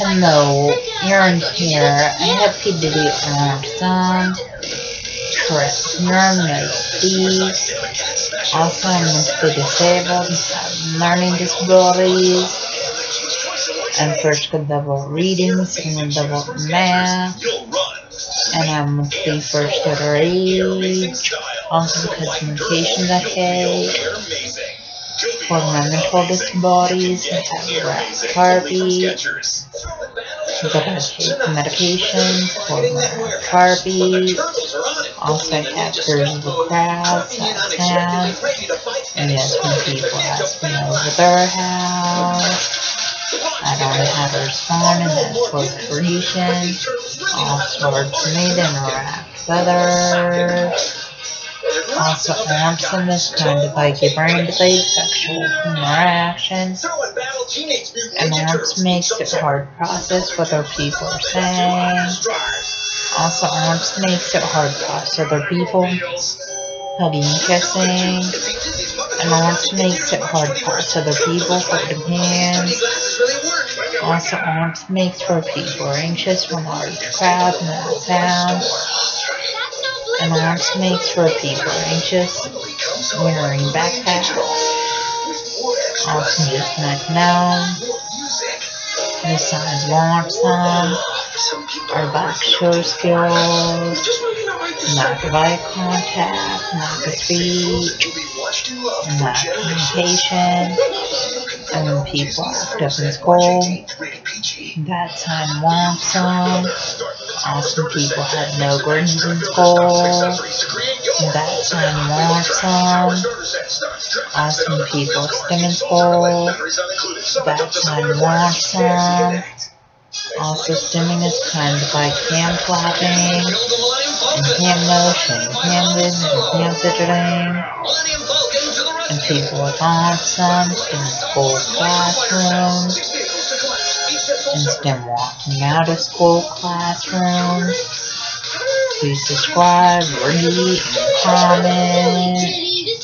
Hello, you're here. I have to do awesome. Correct. You're nosy. Also, I'm mostly disabled, have learning disabilities. And first good level reading, second double math. And I'm mostly first good age. Also because for my mental I have rat carby, but I take medication for my carby. Also, have cerebral crowds, sad. And yes, when people ask me over their house, I don't have to respond, and that's for the reason. Also, to me to interact with others. Also, autism is kind of like your brain-delayed sexual interaction. And autism makes it hard to process what other people are saying. Also, arms makes it hard to process other people hugging kissing. And arms makes it hard to process other people holding hands. Also, arms makes for people anxious when large crowds and loud sounds and also makes for people anxious wearing backpacks. Also just not known. Besides want some, our back show skills, not eye contact, not the speech, not communication, and when people act up in school, that time want some. Awesome people had no grades in school. That time want some. Awesome people stim in school. That time want some. Also, stimming is kind of like hand clapping, and hand motion, hand movement, and hand fidgeting. And people with autism, stim in school classrooms and walking out of school classrooms. Please subscribe, read, and comment.